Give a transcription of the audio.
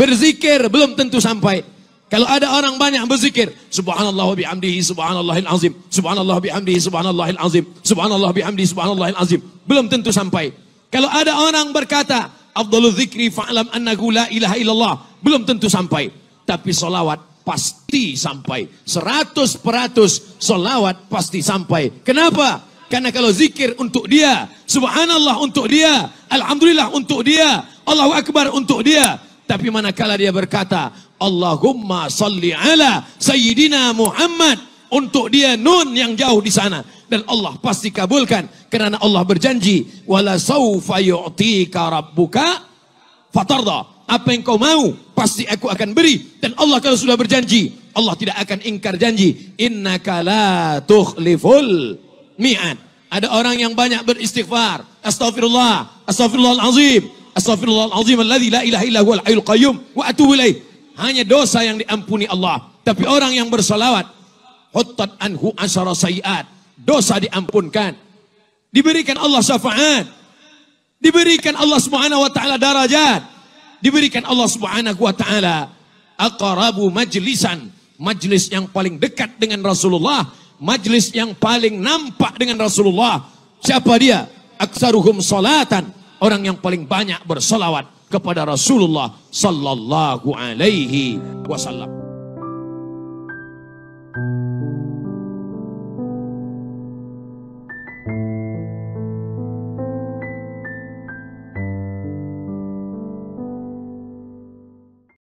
Berzikir belum tentu sampai. Kalau ada orang banyak berzikir, subhanallah wa bihamdihi subhanallahil azim, subhanallah bihamdihi subhanallahil azim, subhanallah bihamdihi subhanallahil azim, belum tentu sampai. Kalau ada orang berkata, afdalul zikri fa'lam annahu la ilaha illallah, belum tentu sampai. Tapi solawat pasti sampai. Seratus peratus solawat pasti sampai. Kenapa? Karena kalau zikir untuk dia, subhanallah untuk dia, alhamdulillah untuk dia, Allahu Akbar untuk dia. Tapi manakala dia berkata, Allahumma salli ala Sayyidina Muhammad. Untuk dia nun yang jauh di sana. Dan Allah pasti kabulkan. Kerana Allah berjanji, wala saufa yu'tika rabbuka fatarda. Apa yang kau mau, pasti aku akan beri. Dan Allah kalau sudah berjanji, Allah tidak akan ingkar janji. Innaka la tukhliful mi'ad. Ada orang yang banyak beristighfar. Astaghfirullah, astaghfirullahalazim, astaghfirullahalazim alladzi la ilaha illa huwal qayyum wa atubu ilaih. Hanya dosa yang diampuni Allah. Tapi orang yang bersalawat, huttat anhu asyara sayiat. Dosa diampunkan. Diberikan Allah syafaat. Diberikan Allah Subhanahu wa taala darajat. Diberikan Allah Subhanahu wa taala aqrabu majlisan, majlis yang paling dekat dengan Rasulullah majlis yang paling nampak dengan Rasulullah. Siapa dia? Aksaruhum salatan. Orang yang paling banyak bersolawat kepada Rasulullah sallallahu alaihi wasallam.